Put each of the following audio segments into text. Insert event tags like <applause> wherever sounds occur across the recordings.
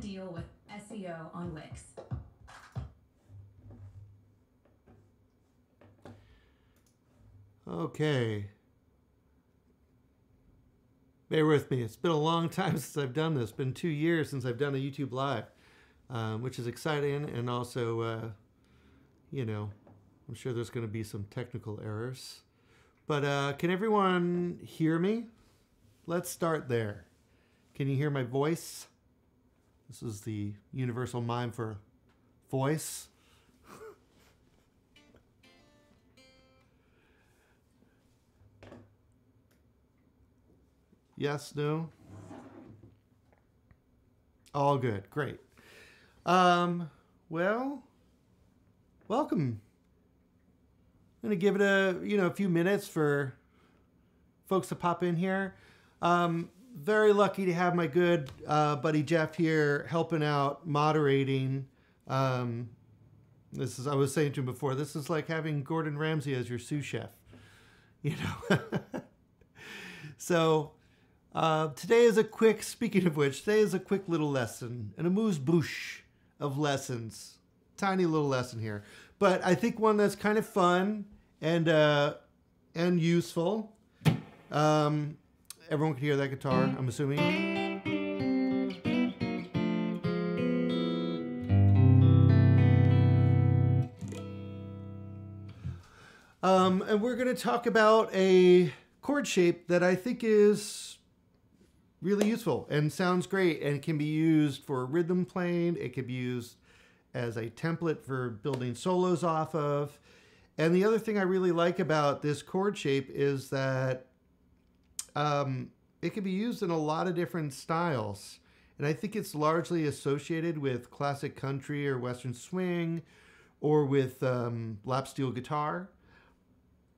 the deal with SEO on Wix? Okay. Bear with me. It's been a long time <laughs> since I've done this. It's been two years since I've done a YouTube Live, um, which is exciting. And also, uh, you know, I'm sure there's going to be some technical errors. But uh, can everyone hear me? Let's start there. Can you hear my voice? This is the universal mime for voice. Yes, no? All good. Great. Um, well, welcome. I'm to give it a, you know, a few minutes for folks to pop in here. Um, very lucky to have my good uh, buddy Jeff here helping out, moderating. Um, this is, I was saying to him before, this is like having Gordon Ramsay as your sous chef, <laughs> you know. <laughs> so uh, today is a quick, speaking of which, today is a quick little lesson, an amuse bouche of lessons. Tiny little lesson here. But I think one that's kind of fun and uh, and useful. Um, everyone can hear that guitar, I'm assuming. Um, and we're going to talk about a chord shape that I think is really useful and sounds great and can be used for rhythm playing. It can be used as a template for building solos off of. And the other thing I really like about this chord shape is that um, it can be used in a lot of different styles. And I think it's largely associated with classic country or western swing or with um, lap steel guitar.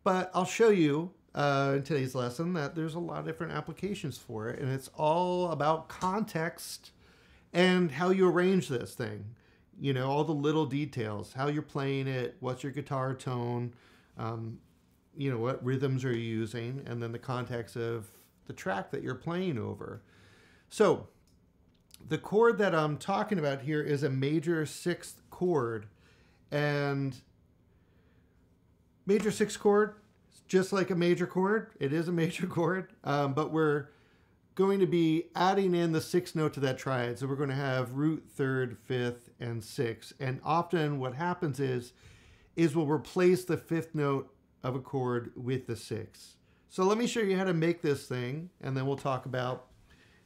But I'll show you uh, in today's lesson that there's a lot of different applications for it, and it's all about context and how you arrange this thing. You know, all the little details, how you're playing it, what's your guitar tone, um, you know, what rhythms are you using, and then the context of the track that you're playing over. So, the chord that I'm talking about here is a major sixth chord, and major sixth chord just like a major chord. It is a <laughs> major chord, um, but we're going to be adding in the sixth note to that triad. So we're going to have root, third, fifth, and sixth. And often what happens is, is we'll replace the fifth note of a chord with the six. So let me show you how to make this thing, and then we'll talk about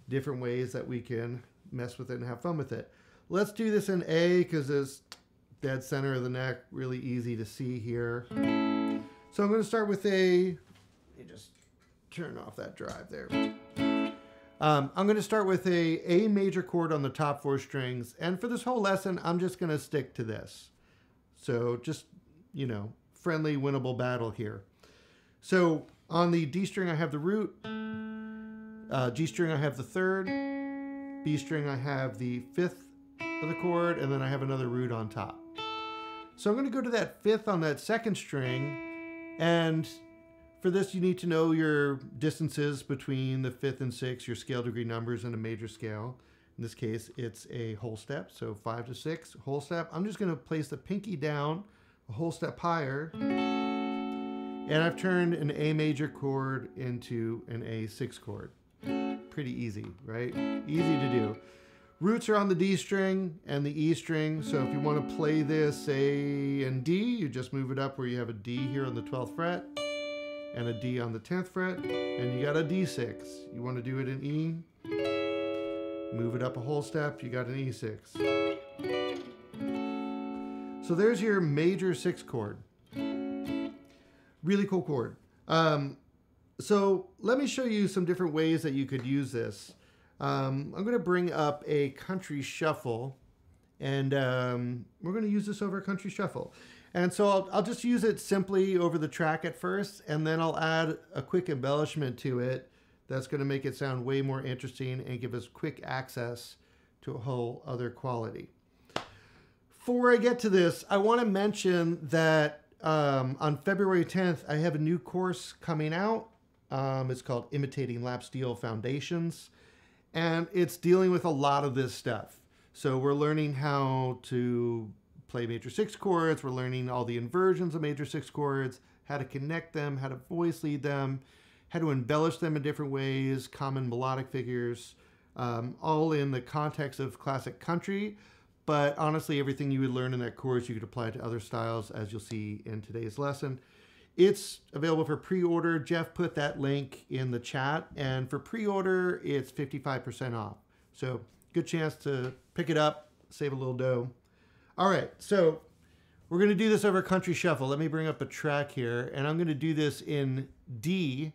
different ways that we can mess with it and have fun with it. Let's do this in A because it's dead center of the neck, really easy to see here. So I'm going to start with a, me just turn off that drive there. Um, I'm going to start with a A major chord on the top four strings. And for this whole lesson, I'm just going to stick to this. So just, you know, friendly, winnable battle here. So on the D string, I have the root. Uh, G string, I have the third. B string, I have the fifth of the chord. And then I have another root on top. So I'm going to go to that fifth on that second string and for this, you need to know your distances between the fifth and sixth, your scale degree numbers in a major scale. In this case, it's a whole step, so five to six, whole step. I'm just gonna place the pinky down a whole step higher, and I've turned an A major chord into an A6 chord. Pretty easy, right? Easy to do. Roots are on the D string and the E string. So if you want to play this A and D, you just move it up where you have a D here on the 12th fret and a D on the 10th fret, and you got a D6. You want to do it in E, move it up a whole step, you got an E6. So there's your major six chord. Really cool chord. Um, so let me show you some different ways that you could use this. Um, I'm going to bring up a country shuffle and um, we're going to use this over a country shuffle. And so I'll, I'll just use it simply over the track at first, and then I'll add a quick embellishment to it that's going to make it sound way more interesting and give us quick access to a whole other quality. Before I get to this, I want to mention that um, on February 10th, I have a new course coming out. Um, it's called Imitating Lap Steel Foundations and it's dealing with a lot of this stuff. So we're learning how to play major six chords. We're learning all the inversions of major six chords, how to connect them, how to voice lead them, how to embellish them in different ways, common melodic figures, um, all in the context of classic country. But honestly, everything you would learn in that course, you could apply to other styles, as you'll see in today's lesson. It's available for pre order. Jeff put that link in the chat. And for pre order, it's 55% off. So, good chance to pick it up, save a little dough. All right, so we're going to do this over country shuffle. Let me bring up a track here, and I'm going to do this in D.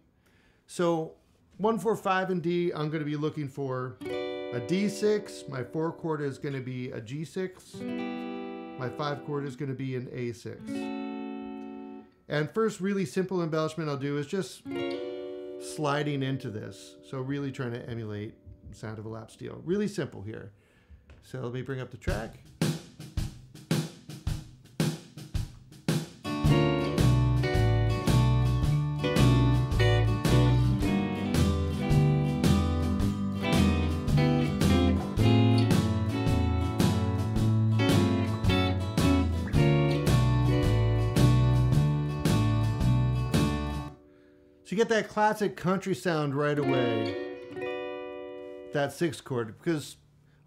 So, 145 in D, I'm going to be looking for a D6. My four chord is going to be a G6. My five chord is going to be an A6. And first really simple embellishment I'll do is just sliding into this. So really trying to emulate sound of a lap steel. Really simple here. So let me bring up the track. That classic country sound right away. That sixth chord, because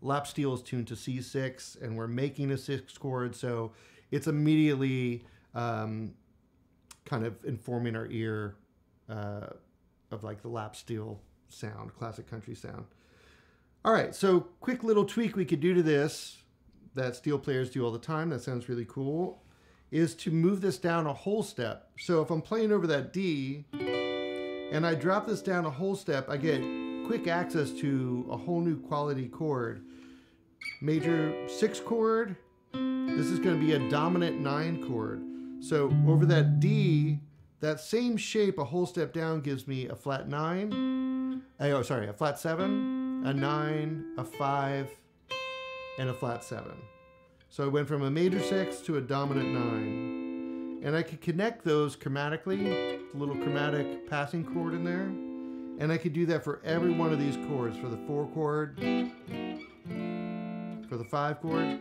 lap steel is tuned to C6, and we're making a sixth chord, so it's immediately um, kind of informing our ear uh, of like the lap steel sound, classic country sound. All right, so quick little tweak we could do to this that steel players do all the time. That sounds really cool. Is to move this down a whole step. So if I'm playing over that D, and I drop this down a whole step, I get quick access to a whole new quality chord. Major six chord, this is going to be a dominant nine chord. So over that D, that same shape, a whole step down gives me a flat nine, eh, oh sorry, a flat seven, a nine, a five, and a flat seven. So I went from a major six to a dominant nine. And I could connect those chromatically, the little chromatic passing chord in there. And I could do that for every one of these chords, for the four chord, for the five chord,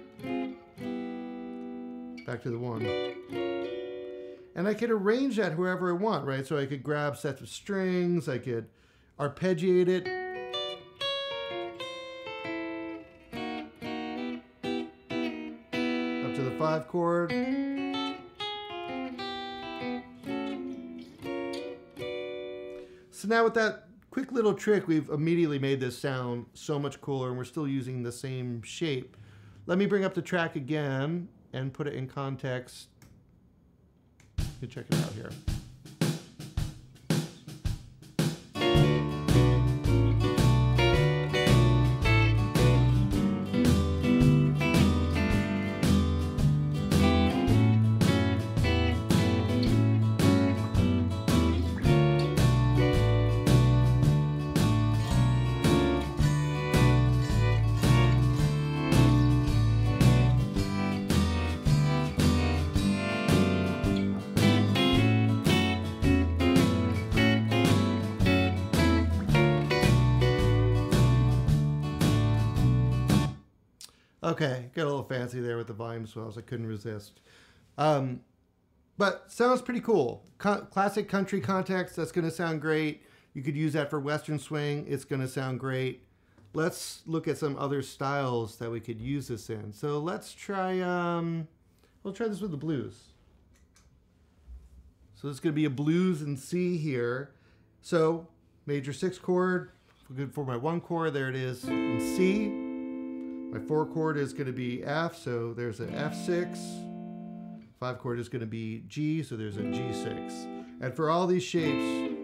back to the one. And I could arrange that wherever I want, right? So I could grab sets of strings, I could arpeggiate it. Up to the five chord. So now with that quick little trick, we've immediately made this sound so much cooler and we're still using the same shape. Let me bring up the track again and put it in context. You check it out here. Fancy there with the volume swells. I couldn't resist. Um, but sounds pretty cool. Co- classic country context, that's going to sound great. You could use that for Western swing. It's going to sound great. Let's look at some other styles that we could use this in. So let's try, um, we'll try this with the blues. So is going to be a blues in C here. So major six chord, good for my one chord. There it is in C. My four chord is going to be F, so there's an F6. Five chord is going to be G, so there's a G6. And for all these shapes,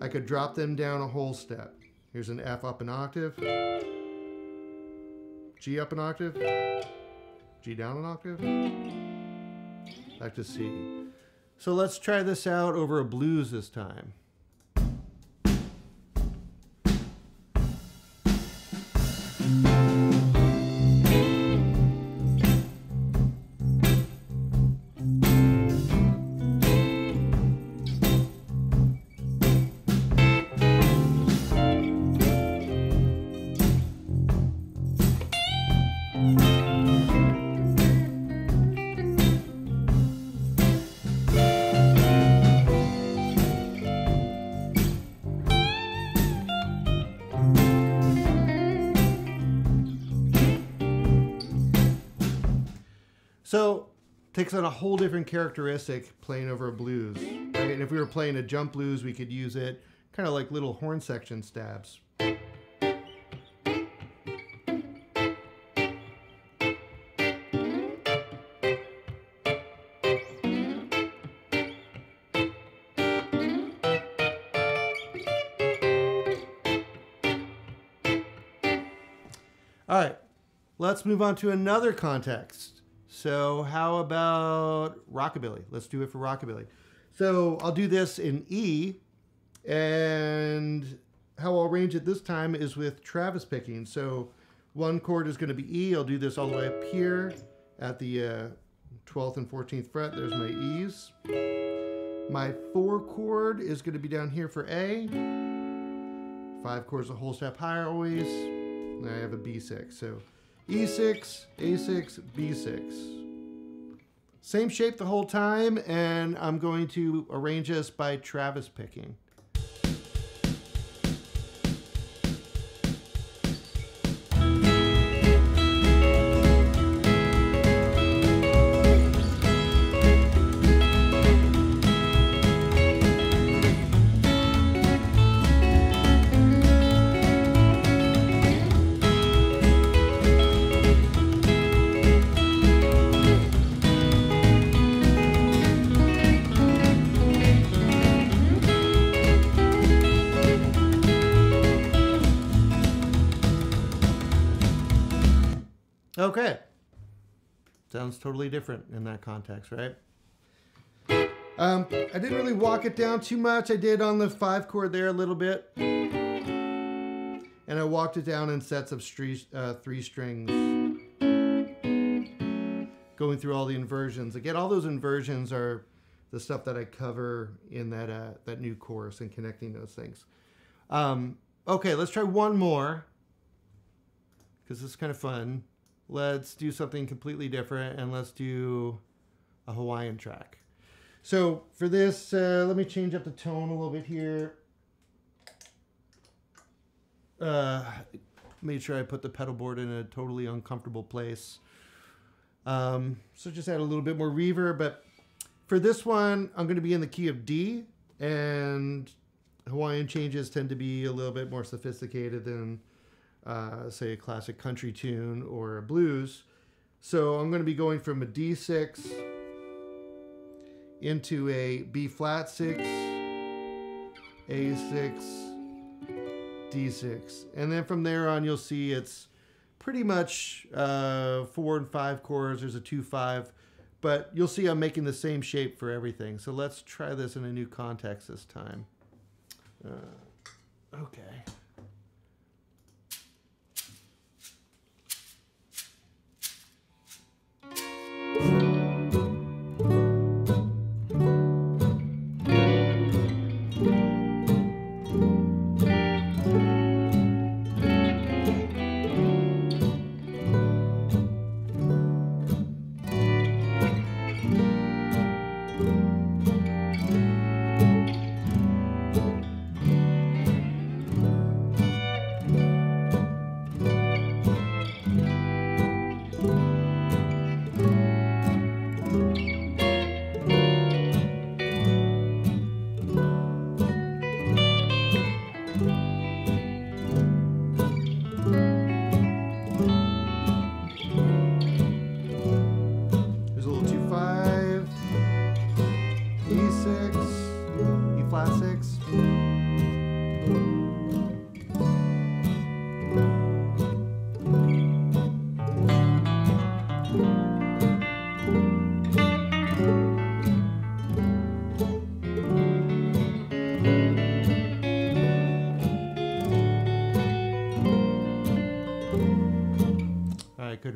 I could drop them down a whole step. Here's an F up an octave, G up an octave, G down an octave, back to C. So let's try this out over a blues this time. So takes on a whole different characteristic playing over a blues. Right? And if we were playing a jump blues, we could use it kind of like little horn section stabs. All right, let's move on to another context. So, how about rockabilly? Let's do it for rockabilly. So, I'll do this in E, and how I'll arrange it this time is with Travis picking. So, one chord is going to be E. I'll do this all the way up here at the uh, 12th and 14th fret. There's my E's. My four chord is going to be down here for A. Five chords a whole step higher always. And I have a B6. So E6, A6, B6. Same shape the whole time, and I'm going to arrange this by Travis picking. Totally different in that context, right? Um, I didn't really walk it down too much. I did on the five chord there a little bit. And I walked it down in sets of stre- uh, three strings. Going through all the inversions. Again, all those inversions are the stuff that I cover in that, uh, that new course and connecting those things. Um, okay, let's try one more because this is kind of fun let's do something completely different and let's do a Hawaiian track. So for this, uh, let me change up the tone a little bit here. Uh, made sure I put the pedal board in a totally uncomfortable place. Um, so just add a little bit more reverb, but for this one, I'm going to be in the key of D, and Hawaiian changes tend to be a little bit more sophisticated than uh, say a classic country tune or a blues. So I'm going to be going from a D6 into a B flat 6, A6, D6. And then from there on, you'll see it's pretty much uh, four and five chords. There's a two five, but you'll see I'm making the same shape for everything. So let's try this in a new context this time. Uh, okay.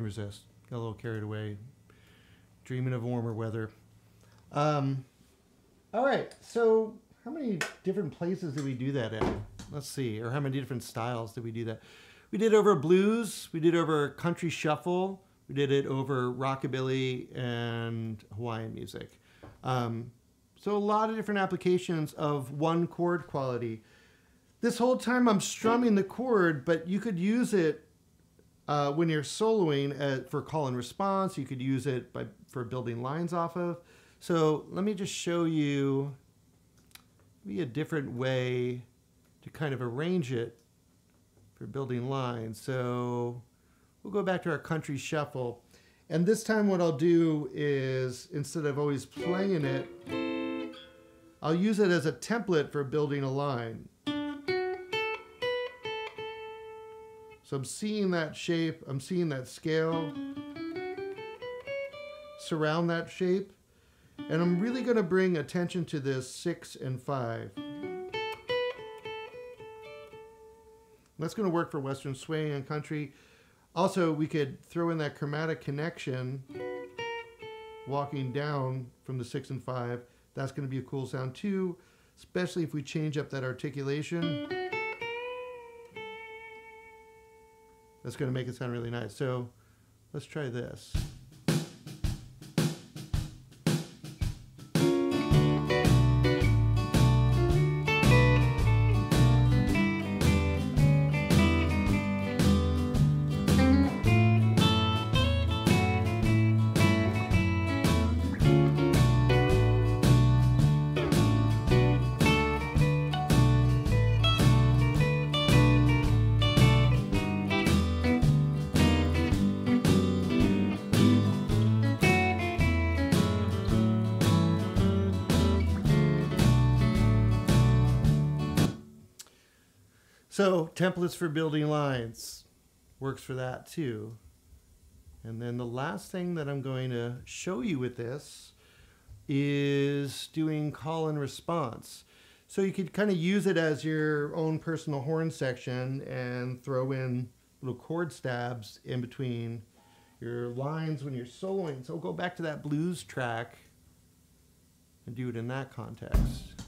Resist. Got a little carried away dreaming of warmer weather. Um, all right, so how many different places did we do that in? Let's see, or how many different styles did we do that? We did over blues, we did over country shuffle, we did it over rockabilly and Hawaiian music. Um, so a lot of different applications of one chord quality. This whole time I'm strumming the chord, but you could use it Uh, when you're soloing uh, for call and response, you could use it by, for building lines off of. So let me just show you maybe a different way to kind of arrange it for building lines. So we'll go back to our country shuffle. And this time what I'll do is, instead of always playing it, I'll use it as a template for building a line. So I'm seeing that shape, I'm seeing that scale, surround that shape, and I'm really gonna bring attention to this six and five. That's gonna work for Western swing and country. Also, we could throw in that chromatic connection walking down from the six and five. That's gonna be a cool sound too, especially if we change up that articulation. That's going to make it sound really nice. So let's try this. Templates for building lines works for that too. And then the last thing that I'm going to show you with this is doing call and response. So you could kind of use it as your own personal horn section and throw in little chord stabs in between your lines when you're soloing. So go back to that blues track and do it in that context.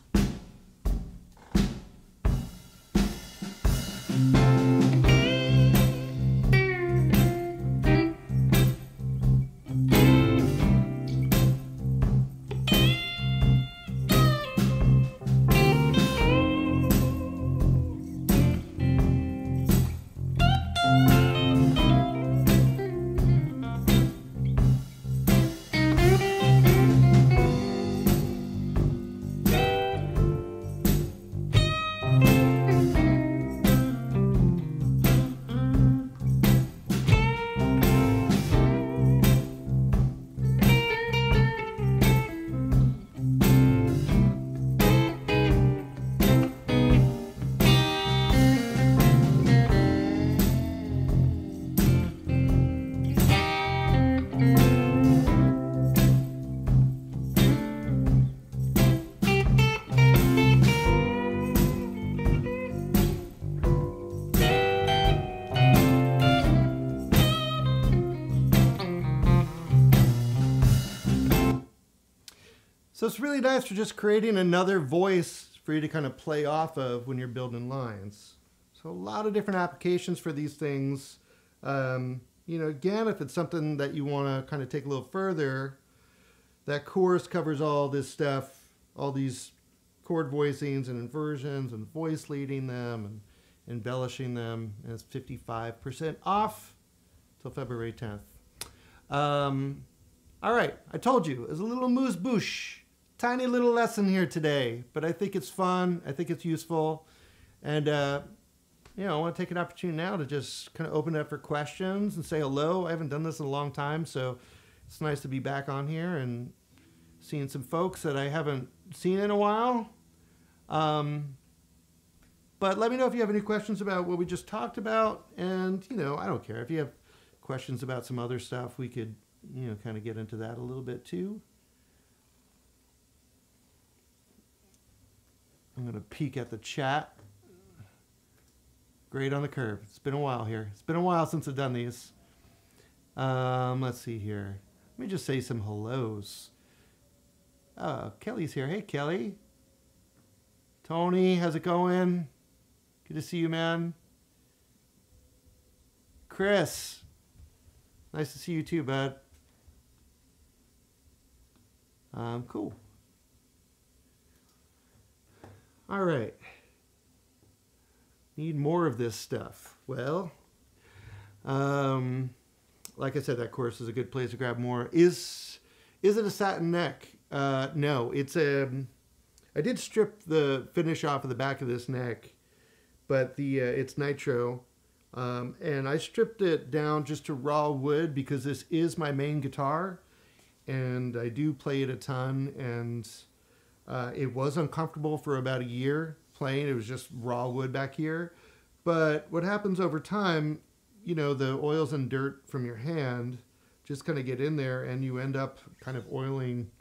Really nice for just creating another voice for you to kind of play off of when you're building lines. So a lot of different applications for these things. Um, you know, again, if it's something that you want to kind of take a little further, that chorus covers all this stuff, all these chord voicings and inversions and voice leading them and embellishing them. And it's 55% off till February 10th. Um, all right, I told you, it's a little moose bouche tiny little lesson here today, but I think it's fun. I think it's useful. And, uh, you know, I want to take an opportunity now to just kind of open it up for questions and say hello. I haven't done this in a long time, so it's nice to be back on here and seeing some folks that I haven't seen in a while. Um, but let me know if you have any questions about what we just talked about. And, you know, I don't care. If you have questions about some other stuff, we could, you know, kind of get into that a little bit too. I'm going to peek at the chat. Great on the curve. It's been a while here. It's been a while since I've done these. Um, let's see here. Let me just say some hellos. Oh, Kelly's here. Hey, Kelly. Tony, how's it going? Good to see you, man. Chris. Nice to see you too, bud. Um, cool. All right. Need more of this stuff. Well, Um, like I said, that course is a good place to grab more. Is is it a satin neck? Uh, no, it's a. I did strip the finish off of the back of this neck, but the uh, it's nitro, um, and I stripped it down just to raw wood because this is my main guitar, and I do play it a ton, and uh, it was uncomfortable for about a year playing. It was just raw wood back here, but what happens over time, you know, the oils and dirt from your hand just kind of get in there, and you end up kind of oiling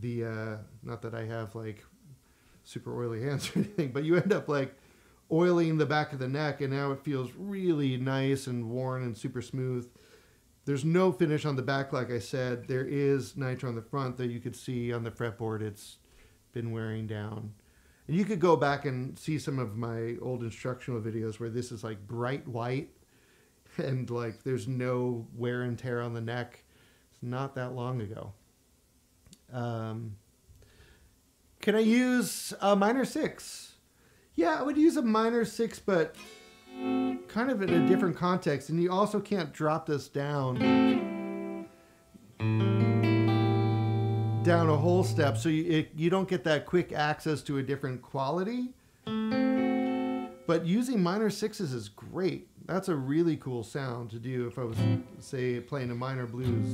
the uh, not that I have like super oily <laughs> hands or anything, but you end up like oiling the back of the neck, and now it feels really nice and worn and super smooth. There's no finish on the back, like I said. There is nitro on the front that you could see on the fretboard. It's been wearing down. And you could go back and see some of my old instructional videos where this is like bright white <laughs> and like there's no wear and tear on the neck. It's not that long ago. Um, can I use a minor six? Yeah, I would use a minor six, but kind of in a different context. And you also can't drop this down down a whole step, so you it, you don't get that quick access to a different quality. But using minor sixes is great. That's a really cool sound to do if I was, say, playing a minor blues.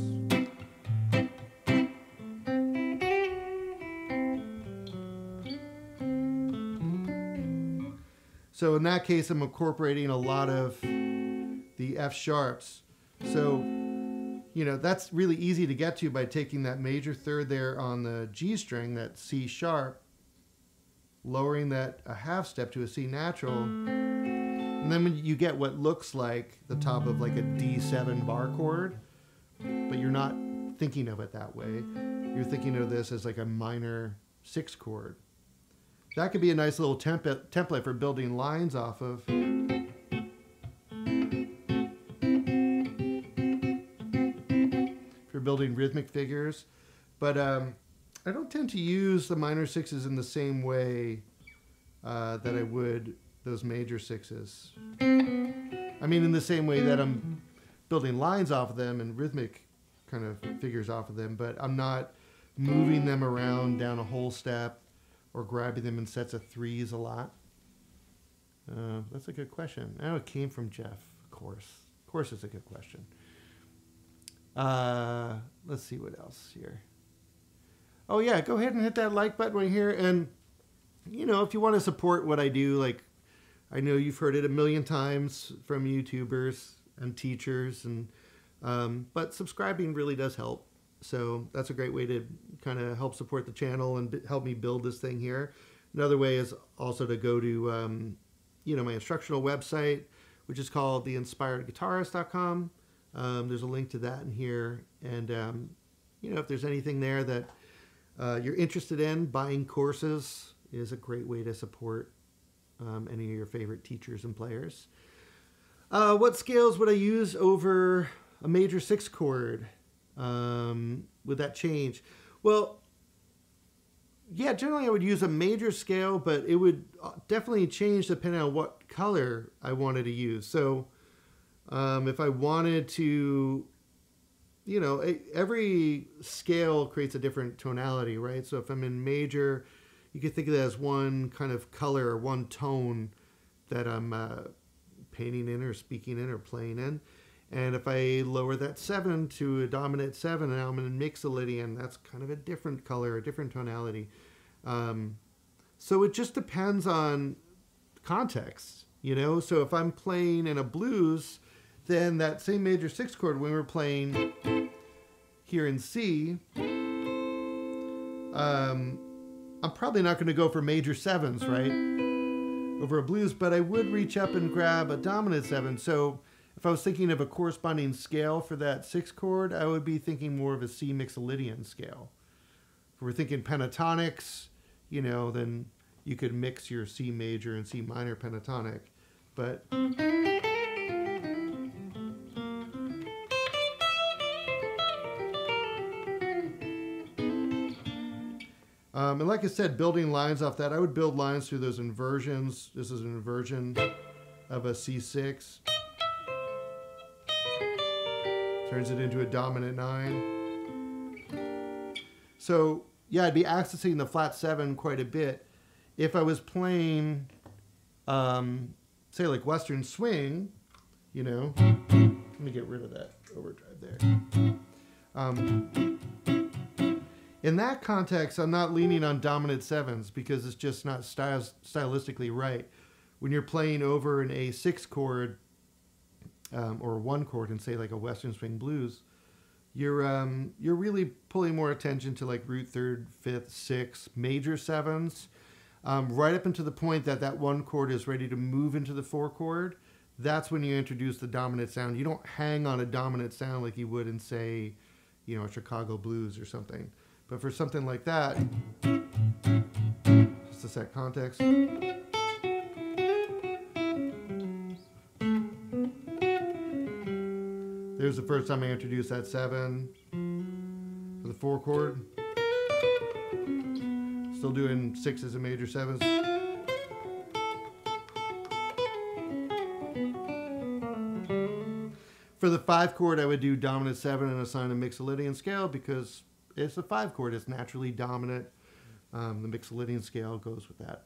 So in that case, I'm incorporating a lot of the F sharps. So, you know, that's really easy to get to by taking that major third there on the G string, that C sharp, lowering that a half step to a C natural. And then you get what looks like the top of like a D7 bar chord, but you're not thinking of it that way. You're thinking of this as like a minor six chord. That could be a nice little template for building lines off of. Building rhythmic figures. But um, I don't tend to use the minor sixes in the same way uh, that I would those major sixes. I mean, in the same way that I'm building lines off of them and rhythmic kind of figures off of them, but I'm not moving them around down a whole step or grabbing them in sets of threes a lot? Uh, that's a good question. I know it came from Jeff, of course. Of course, it's a good question. Uh, let's see what else here. Oh yeah, go ahead and hit that like button right here, and you know if you want to support what I do, like I know you've heard it a million times from YouTubers and teachers, and um, but subscribing really does help. So that's a great way to kind of help support the channel and help me build this thing here. Another way is also to go to, um, you know, my instructional website, which is called theinspiredguitarist.com. Um, there's a link to that in here. And, um, you know, if there's anything there that uh, you're interested in, buying courses is a great way to support um, any of your favorite teachers and players. Uh, what scales would I use over a major six chord? Um, would that change? Well, yeah, generally I would use a major scale, but it would uh, definitely change depending on what color I wanted to use. So um, if I wanted to, you know, every scale creates a different tonality, right? So if I'm in major, you could think of that as one kind of color or one tone that I'm uh, painting in or speaking in or playing in. And if I lower that 7 to a dominant 7, now I'm in Mixolydian, that's kind of a different color, a different tonality. Um, so it just depends on context, you know? So if I'm playing in a blues, then that same major 6 chord when we're playing here in C, um, I'm probably not going to go for major 7s, right? Over a blues, but I would reach up and grab a dominant 7. So if I was thinking of a corresponding scale for that six chord, I would be thinking more of a C Mixolydian scale. If we're thinking pentatonics, you know, then you could mix your C major and C minor pentatonic. But Um, and like I said, building lines off that, I would build lines through those inversions. This is an inversion of a C6. turns it into a dominant nine. So yeah, I'd be accessing the flat seven quite a bit. If I was playing, um, say like Western swing, you know, let me get rid of that overdrive there. Um, in that context, I'm not leaning on dominant sevens because it's just not styles, stylistically right. When you're playing over an A6 chord um, or one chord and say like a Western swing blues, you're um, you're really pulling more attention to like root third, fifth, sixth, major sevens, um, right up into the point that that one chord is ready to move into the four chord. That's when you introduce the dominant sound. You don't hang on a dominant sound like you would in say, you know, a Chicago blues or something. But for something like that, just to set context. There's the first time I introduced that seven for the four chord. Still doing sixes and major sevens. For the five chord, I would do dominant seven and assign a Mixolydian scale because it's a five chord. It's naturally dominant. Um, the Mixolydian scale goes with that.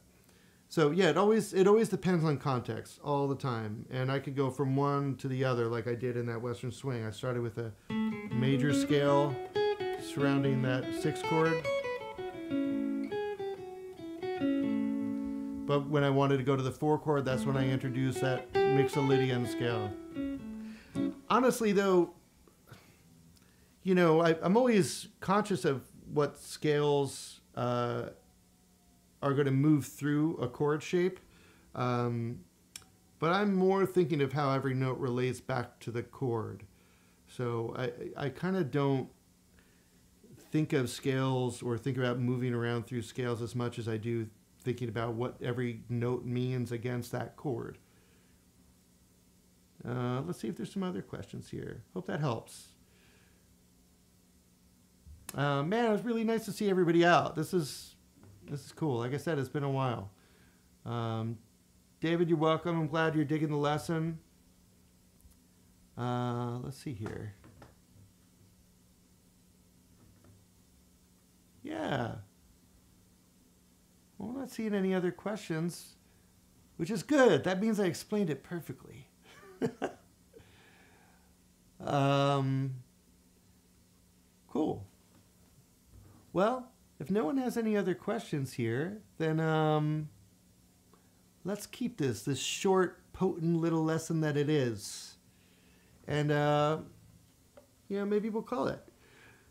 So yeah, it always it always depends on context all the time, and I could go from one to the other like I did in that Western swing. I started with a major scale surrounding that six chord, but when I wanted to go to the four chord, that's when I introduced that Mixolydian scale. Honestly, though, you know, I, I'm always conscious of what scales. Uh, are going to move through a chord shape. Um, but I'm more thinking of how every note relates back to the chord. So I, I kind of don't think of scales or think about moving around through scales as much as I do thinking about what every note means against that chord. Uh, let's see if there's some other questions here. Hope that helps. Uh, man, it was really nice to see everybody out. This is this is cool. Like I said, it's been a while. Um, David, you're welcome. I'm glad you're digging the lesson. Uh, let's see here. Yeah. Well, I'm not seeing any other questions, which is good. That means I explained it perfectly. <laughs> um, cool. Well, if no one has any other questions here, then um, let's keep this, this short, potent little lesson that it is. And, uh, yeah, maybe we'll call it.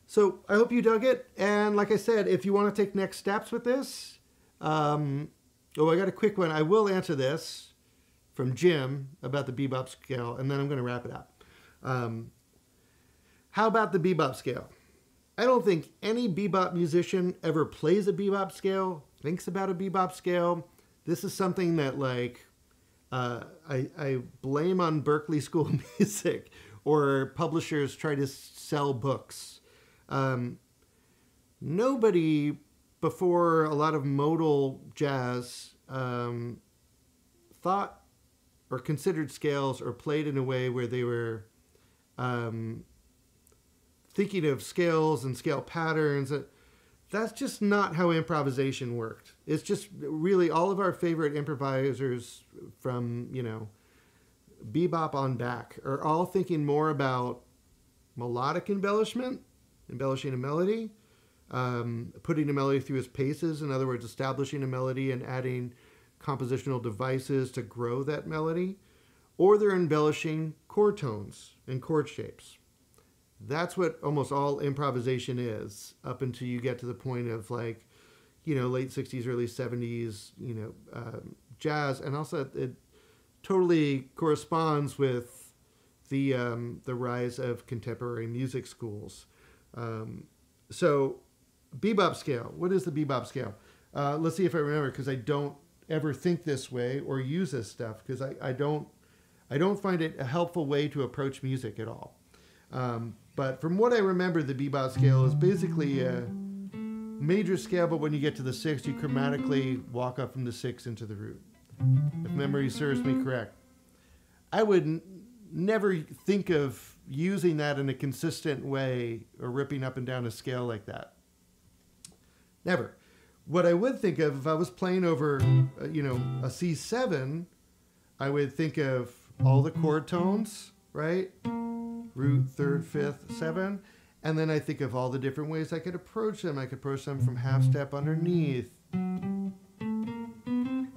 So I hope you dug it. And like I said, if you want to take next steps with this, um, oh, I got a quick one. I will answer this from Jim about the bebop scale, and then I'm going to wrap it up. Um, how about the bebop scale? I don't think any bebop musician ever plays a bebop scale, thinks about a bebop scale. This is something that like uh, I, I blame on Berklee <laughs> School of Music or publishers try to sell books. Um, nobody before a lot of modal jazz um, thought or considered scales or played in a way where they were um, thinking of scales and scale patterns. That's just not how improvisation worked. It's just really all of our favorite improvisers from, you know, bebop on back are all thinking more about melodic embellishment, embellishing a melody, um, putting a melody through its paces, in other words, establishing a melody and adding compositional devices to grow that melody, or they're embellishing chord tones and chord shapes. That's what almost all improvisation is, up until you get to the point of like, you know, late 60s, early 70s, you know, um, jazz. And also, it totally corresponds with the, um, the rise of contemporary music schools. Um, so, bebop scale. What is the bebop scale? Uh, let's see if I remember because I don't ever think this way or use this stuff because I, I don't I don't find it a helpful way to approach music at all. Um, but from what I remember, the bebop scale is basically a major scale, but when you get to the sixth, you chromatically walk up from the sixth into the root. If memory serves me correct. I would never think of using that in a consistent way or ripping up and down a scale like that. Never. What I would think of if I was playing over, uh, you know, a C7, I would think of all the chord tones, right? Root, third, fifth, seven. And then I think of all the different ways I could approach them. I could approach them from half step underneath.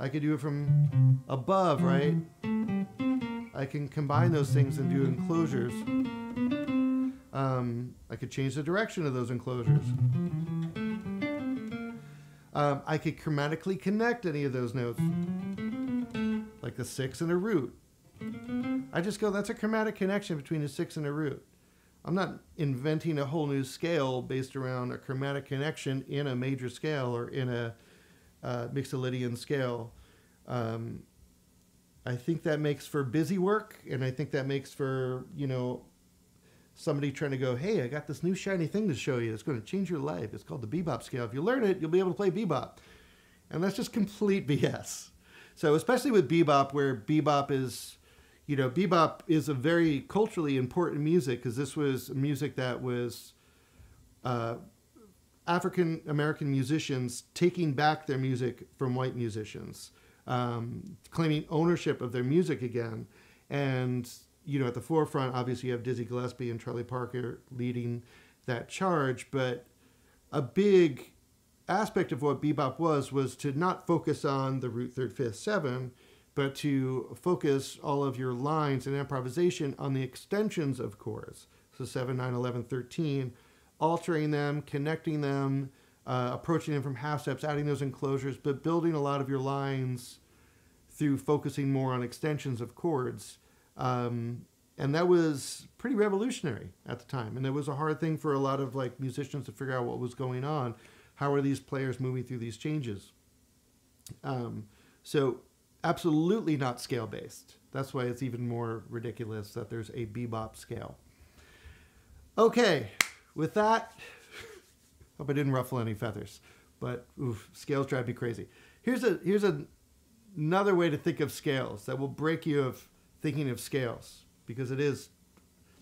I could do it from above, right? I can combine those things and do enclosures. Um, I could change the direction of those enclosures. Um, I could chromatically connect any of those notes, like the six and a root. I just go, that's a chromatic connection between a six and a root. I'm not inventing a whole new scale based around a chromatic connection in a major scale or in a uh, Mixolydian scale. Um, I think that makes for busy work, and I think that makes for you know somebody trying to go, hey, I got this new shiny thing to show you. It's going to change your life. It's called the bebop scale. If you learn it, you'll be able to play bebop, and that's just complete BS. So especially with bebop, where bebop is, you know, bebop is a very culturally important music because this was music that was. Uh, African American musicians taking back their music from white musicians um, claiming ownership of their music again. And, you know, at the forefront, obviously, you have Dizzy Gillespie and Charlie Parker leading that charge. But a big aspect of what bebop was was to not focus on the root third, fifth, seven, but to focus all of your lines and improvisation on the extensions of chords. So 7, 9, 11, 13, altering them, connecting them, uh, approaching them from half steps, adding those enclosures, but building a lot of your lines through focusing more on extensions of chords. Um, and that was pretty revolutionary at the time. And it was a hard thing for a lot of like musicians to figure out what was going on. How are these players moving through these changes? Um, so absolutely not scale based. That's why it's even more ridiculous that there's a bebop scale. Okay, with that, <laughs> Hope I didn't ruffle any feathers, but oof, scales drive me crazy. Here's a here's a, another way to think of scales that will break you of thinking of scales because it is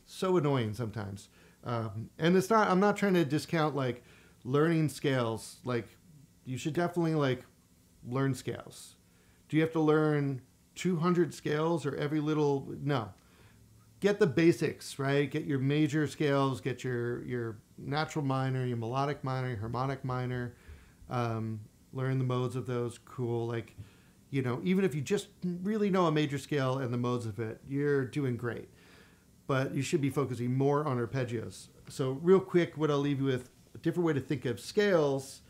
so annoying sometimes. Um, and it's not. I'm not trying to discount like learning scales. Like you should definitely like learn scales. Do you have to learn 200 scales or every little? No. Get the basics, right? Get your major scales. Get your your natural minor, your melodic minor, your harmonic minor. Um, learn the modes of those. Cool. Like, you know, even if you just really know a major scale and the modes of it, you're doing great. But you should be focusing more on arpeggios. So, real quick, what I'll leave you with a different way to think of scales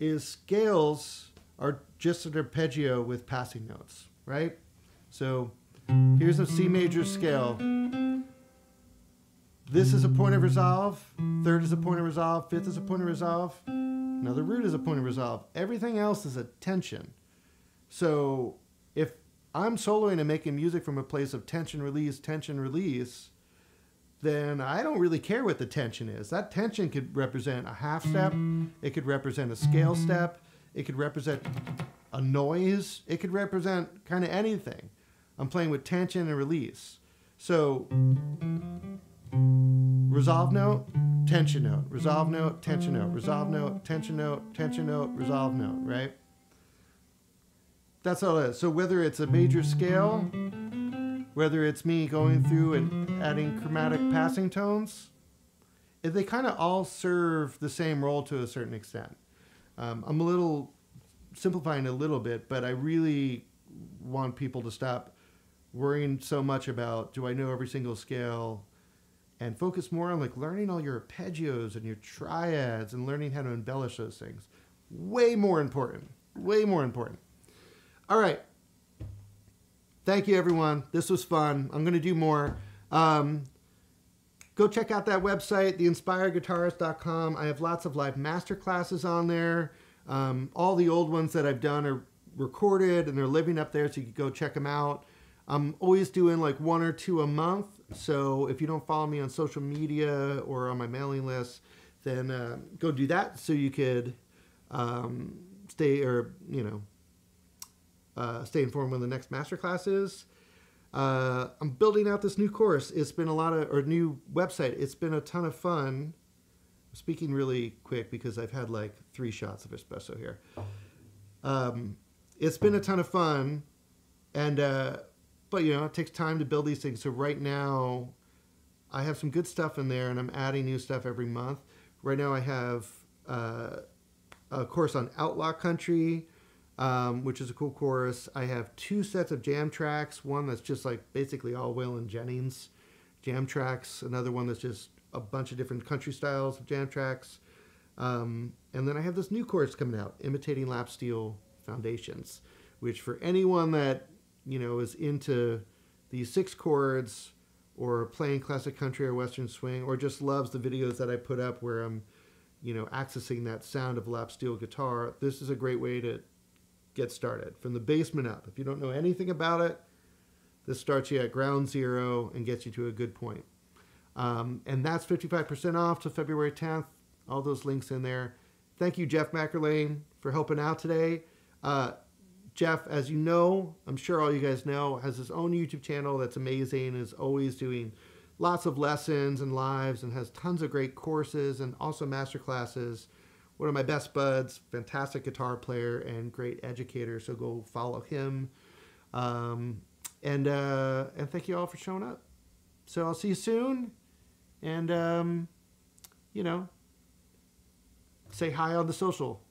is scales are just an arpeggio with passing notes, right? So, here's a C major scale. This is a point of resolve. Third is a point of resolve. Fifth is a point of resolve. Now the root is a point of resolve. Everything else is a tension. So if I'm soloing and making music from a place of tension release, tension release, then I don't really care what the tension is. That tension could represent a half step, it could represent a scale step, it could represent a noise, it could represent kind of anything. I'm playing with tension and release. So resolve note, tension note, resolve note, tension note, resolve note, tension note, tension note, resolve note, right? That's all it is. So whether it's a major scale, whether it's me going through and adding chromatic passing tones, eh, they kind of all serve the same role to a certain extent. Um, I'm a little simplifying a little bit, but I really want people to stop worrying so much about do I know every single scale and focus more on like learning all your arpeggios and your triads and learning how to embellish those things. Way more important. Way more important. All right. Thank you, everyone. This was fun. I'm going to do more. Um, go check out that website, theinspiredguitarist.com. I have lots of live master classes on there. Um, all the old ones that I've done are recorded and they're living up there, so you can go check them out. I'm always doing like one or two a month. So if you don't follow me on social media or on my mailing list, then uh, go do that so you could um, stay or, you know, uh, stay informed when the next masterclass is. Uh, I'm building out this new course. It's been a lot of, or new website. It's been a ton of fun. I'm speaking really quick because I've had like three shots of espresso here. Um, it's been a ton of fun, and uh, but you know it takes time to build these things. So right now, I have some good stuff in there, and I'm adding new stuff every month. Right now, I have uh, a course on Outlaw Country, um, which is a cool course. I have two sets of jam tracks. One that's just like basically all Waylon Jennings jam tracks. Another one that's just a bunch of different country styles of jam tracks. Um, and then I have this new course coming out, Imitating Lap Steel Foundations, which for anyone that you know is into these six chords or playing classic country or western swing or just loves the videos that I put up where I'm you know accessing that sound of lap steel guitar, this is a great way to get started from the basement up. If you don't know anything about it, this starts you at ground zero and gets you to a good point. Um, and that's 55% off to February 10th. All those links in there. Thank you, Jeff McErlain, for helping out today. Uh, Jeff, as you know, I'm sure all you guys know, has his own YouTube channel that's amazing, is always doing lots of lessons and lives and has tons of great courses and also master classes. One of my best buds, fantastic guitar player and great educator. So go follow him. Um, and uh, and thank you all for showing up. So I'll see you soon. And um, you know, say hi on the social.